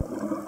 you